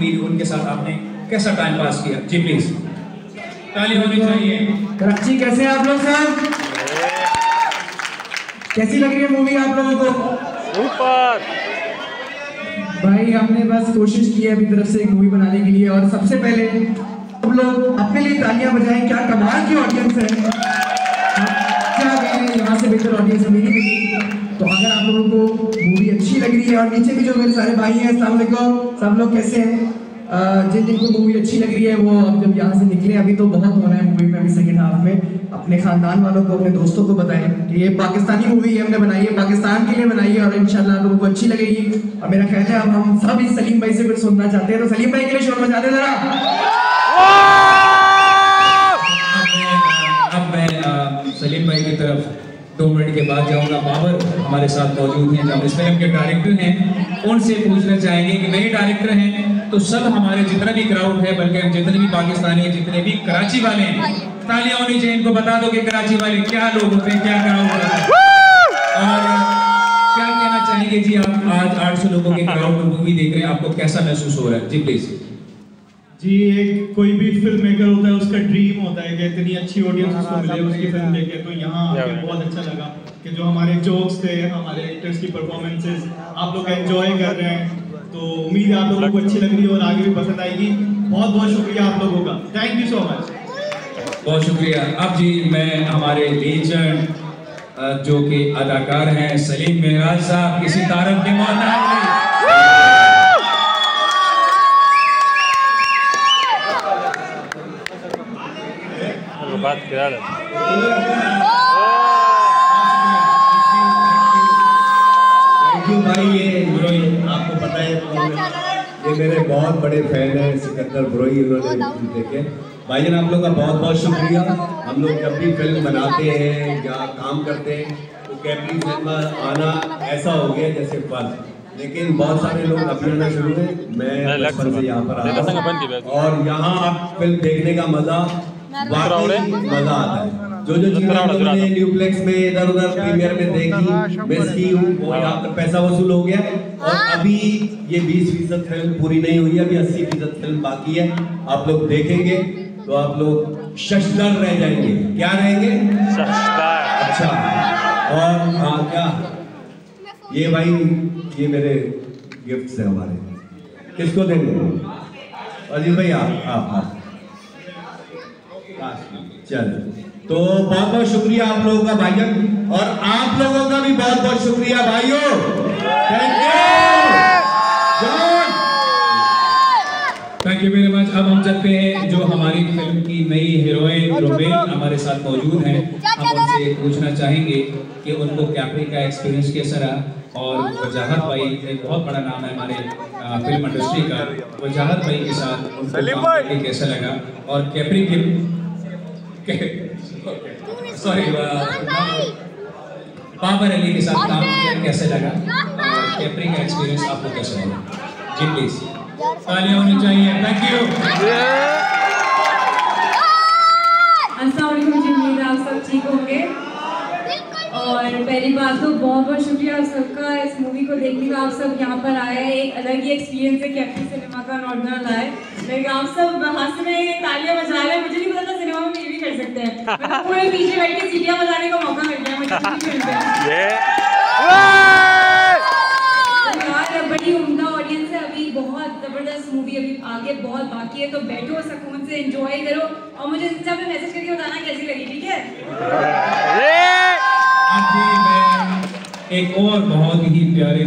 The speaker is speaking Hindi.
मूवी उनके साथ आपने कैसा टाइम पास किया? जी प्लीज़ ताली होनी चाहिए। कराची कैसे आप लोग सब कैसी लग रही है मूवी आप लोगों को? सुपर भाई हमने बस कोशिश की है अपनी तरफ़ से एक मूवी बनाने के लिए और सबसे पहले हम लोग अपने लिए तालियाँ बजाएँ। क्या कमाल की ऑडियंस है। से ऑडियंस मेरी मिली तो अगर आप लोगों को मूवी अच्छी लग रही है और नीचे भी जो मेरे सारे भाई हैं वालेकुम सब लोग कैसे हैं? जिन जिनको मूवी अच्छी लग रही है, वो अब जब यहाँ से निकले, अभी तो बहुत हो रहा है मूवी में, अभी सेकंड हाफ़ में। अपने खानदान वालों को, अपने दोस्तों को बताएँ। कि ये पाकिस्तानी मूवी है हमने बनाई है, पाकिस्तान के लिए बनाई है, और आप लोगों को अच्छी लगेगी। और मेरा ख्याल है, अब हम सब इस सलीम भाई से कुछ सुनना चाहते हैं तो सलीम भाई के लिए शोर मचा दे जरा। दो मिनट के बाद जाऊँगा। बाबर हमारे साथ मौजूद हैं। जो इस फ़िल्म के डायरेक्टर हैं। उनसे पूछना चाहेंगे कि नए डायरेक्टर हैं तो सब हमारे जितना भी क्राउड है, बल्कि हम जितने भी पाकिस्तानी हैं, जितने भी कराची वाले हैं, तालियाँ होनी चाहिए इनको बता दो कि कराची वाले क्या लोग होते हैं, क्या क्राउड होता है। और क्या कहना चाहेंगे जी आप? आज 800 लोगों के क्राउड में मूवी देख रहे हैं। आपको कैसा महसूस हो रहा है? जी प्लीज़ जी, एक कोई भी फ़िल्म मेकर होता है, उसका ड्रीम होता है कि इतनी अच्छी ऑडियंस उसको मिले उसकी फ़िल्म देखे तो यहाँ आके बहुत अच्छा लगा कि जो हमारे जोक्स थे हमारे एक्टर्स की परफॉर्मेंसेस आप लोग एंजॉय कर रहे हैं। तो उम्मीद है आप लोगों को अच्छी लग रही है और आगे भी पसंद आएगी। बहुत बहुत शुक्रिया आप लोगों का। थैंक यू सो मच बहुत शुक्रिया। अब जी मैं हमारे लेजेंड जो कि अदाकार हैं सलीम मेहराज साहब किसी तारफ के मोहताज नहीं थैंक यू भाई ये हीरोइन आपको पता है ये मेरे बहुत बड़े फ़ैन हैं सिकंदर ब्रोई फ़िल्म देखे। भाई जान आप लोग का बहुत बहुत शुक्रिया। हम लोग जब भी फ़िल्म बनाते हैं या काम करते हैं तो कैपरी फ़िल्म आना ऐसा हो गया जैसे फ़र्ज़ लेकिन बहुत सारे लोग अभी आना शुरू हुए। मैं बचपन से यहाँ पर आया। हूँ। और यहाँ फ़िल्म देखने का मज़ा मज़ा आता है। जो जो चीज़ें हम न्यूप्लेक्स में इधर उधर प्रीमियर में देखी मिस की वो यहाँ पैसा वसूल हो गया और अभी ये 20 फ़ीसद फ़िल्म पूरी नहीं हुई है अभी 80 फ़ीसद फ़िल्म बाकी है। आप लोग देखेंगे तो आप लोग शशदर रह जाएँगे। क्या रहेंगे? अच्छा और हाँ क्या? ये भाई ये मेरे गिफ्ट्स हैं हमारे। किसको देंगे? अजीत भाई आप आप आप। चल। तो बहुत बहुत शुक्रिया आप लोगों का भाइयों और आप लोगों का भी बहुत बहुत शुक्रिया भाइयों। Thank you thank you very much अब हम चलते हैं जो हमारी फ़िल्म की नई हीरोइन रुबेल हमारे साथ मौजूद हैं। हम उनसे पूछना चाहेंगे कि उनको कैपरी का एक्सपीरियंस कैसा रहा? और वजाहत भाई एक बहुत बड़ा नाम है हमारे फ़िल्म इंडस्ट्री का। वजाहत भाई के साथ उनको कैसा लगा? और कैपरी की सॉरी बाबर अली के साथ काम किया कैसे लगा? और कैपरी का एक्सपीरियंस आपको कैसा लगा? जी प्लीज़ तालियाँ होनी चाहिए. थैंक यू अस्सलाम जी उम्मीद आप सब ठीक होंगे। और पहली बात तो बहुत बहुत शुक्रिया आप सबका इस मूवी को देखने का। आप सब यहाँ पर आए हैं एक अलग ही एक्सपीरियंस है कैप्टन सिनेमा का नॉर्मल आए लेकिन आप सब हंस रहे हैं तालियाँ बजा रहे हैं मुझे नहीं पता था सिनेमा में ये भी कर सकते हैं। पूरे पीछे बैठ के सीटियाँ बजाने का मौका मिल गया मुझे यार बड़ी उम्दा ऑडियंस है अभी बहुत ज़बरदस्त मूवी अभी आगे बहुत बाकी है तो बैठो सुकून से एंजॉय करो। और मुझे इंस्टा पे मैसेज करके बताना कैसी लगी ठीक है? एक और बहुत ही प्यारे